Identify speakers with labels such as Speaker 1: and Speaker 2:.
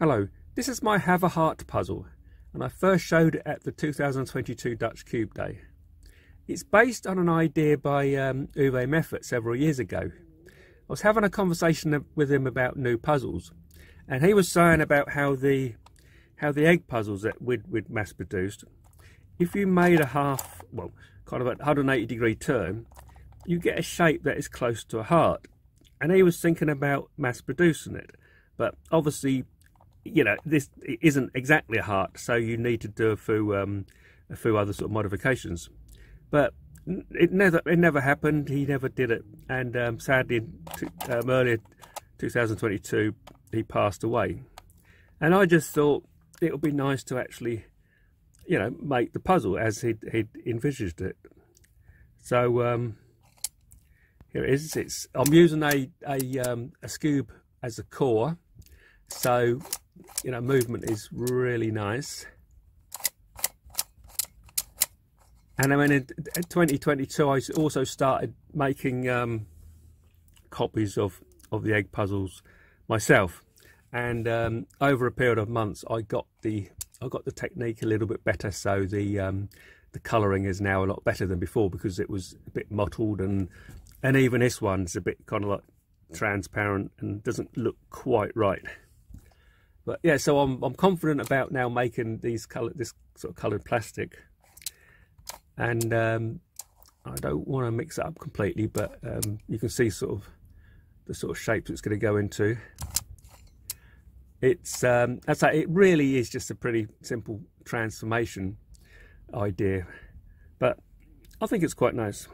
Speaker 1: Hello, this is my Have a Heart puzzle and I first showed it at the 2022 Dutch Cube Day. It's based on an idea by um, Uwe Meffert several years ago. I was having a conversation with him about new puzzles and he was saying about how the how the egg puzzles that we'd, we'd mass produced, if you made a half, well, kind of a 180 degree turn, you get a shape that is close to a heart. And he was thinking about mass producing it. But obviously you know, this isn't exactly a heart, so you need to do a few, um, a few other sort of modifications. But it never, it never happened. He never did it, and um, sadly, um, earlier 2022, he passed away. And I just thought it would be nice to actually, you know, make the puzzle as he'd, he'd envisaged it. So um, here it is. It's I'm using a a, um, a Skewb as a core, so you know, movement is really nice. And I mean, in 2022, I also started making um, copies of, of the egg puzzles myself. And um, over a period of months, I got the I got the technique a little bit better. So the um, the colouring is now a lot better than before because it was a bit mottled and and even this one's a bit kind of like transparent and doesn't look quite right. But yeah, so I'm I'm confident about now making these color this sort of coloured plastic, and um, I don't want to mix it up completely, but um, you can see sort of the sort of shapes it's going to go into. It's um, that's like, it really is just a pretty simple transformation idea, but I think it's quite nice.